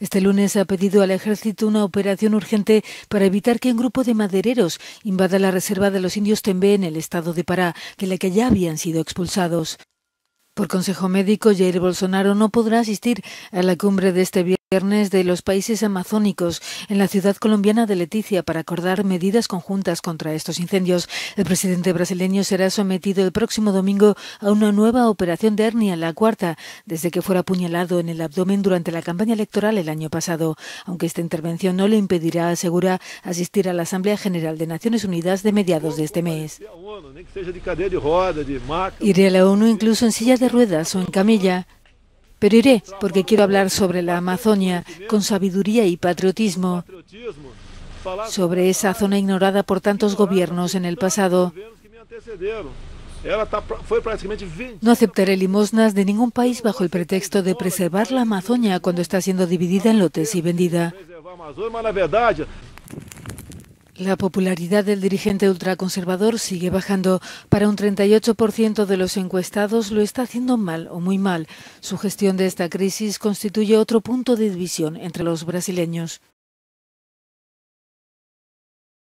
Este lunes ha pedido al ejército una operación urgente para evitar que un grupo de madereros invada la reserva de los indios Tembe en el estado de Pará, de la que ya habían sido expulsados. Por consejo médico, Jair Bolsonaro no podrá asistir a la cumbre de este viernes de los países amazónicos en la ciudad colombiana de Leticia para acordar medidas conjuntas contra estos incendios. El presidente brasileño será sometido el próximo domingo a una nueva operación de hernia, la cuarta, desde que fuera apuñalado en el abdomen durante la campaña electoral el año pasado, aunque esta intervención no le impedirá, asegura, asistir a la Asamblea General de Naciones Unidas de mediados de este mes. Iré a la ONU incluso en silla de ruedas o en camilla, pero iré porque quiero hablar sobre la Amazonia con sabiduría y patriotismo, sobre esa zona ignorada por tantos gobiernos en el pasado. No aceptaré limosnas de ningún país bajo el pretexto de preservar la Amazonia cuando está siendo dividida en lotes y vendida. La popularidad del dirigente ultraconservador sigue bajando. Para un 38% de los encuestados lo está haciendo mal o muy mal. Su gestión de esta crisis constituye otro punto de división entre los brasileños.